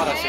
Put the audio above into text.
ahora sí.